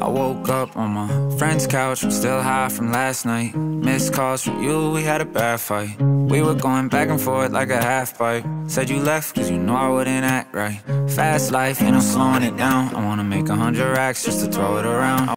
I woke up on my friend's couch, I'm still high from last night. Missed calls from you, we had a bad fight. We were going back and forth like a half pipe. Said you left cause you know I wouldn't act right. Fast life, and I'm slowing it down. I wanna make a hundred racks just to throw it around.